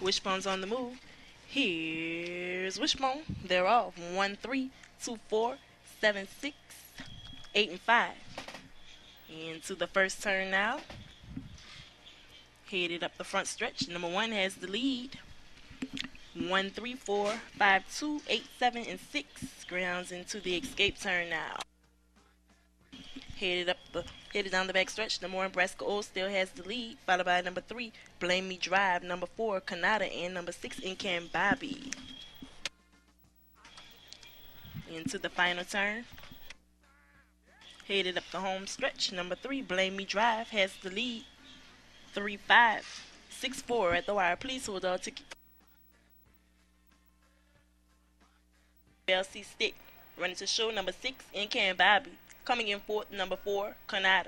Wishbone's on the move. Here's Wishbone. They're off. One, three, two, four, seven, six, eight, and five. Into the first turn now. Headed up the front stretch. Number one has the lead. One, three, four, five, two, eight, seven, and six. Grounds into the escape turn now. Headed up the headed down the back stretch. Number one, Nebraska Old still has the lead, followed by number three, Blame Me Drive, number four, Kanata, and number six, Incan Bobby. Into the final turn. Headed up the home stretch. Number three, Blame Me Drive, has the lead. Three, five, six, four at the wire. Please hold on to LC Stick. Running to show number six, Incan Bobby. Coming in fourth, number four, Kanata.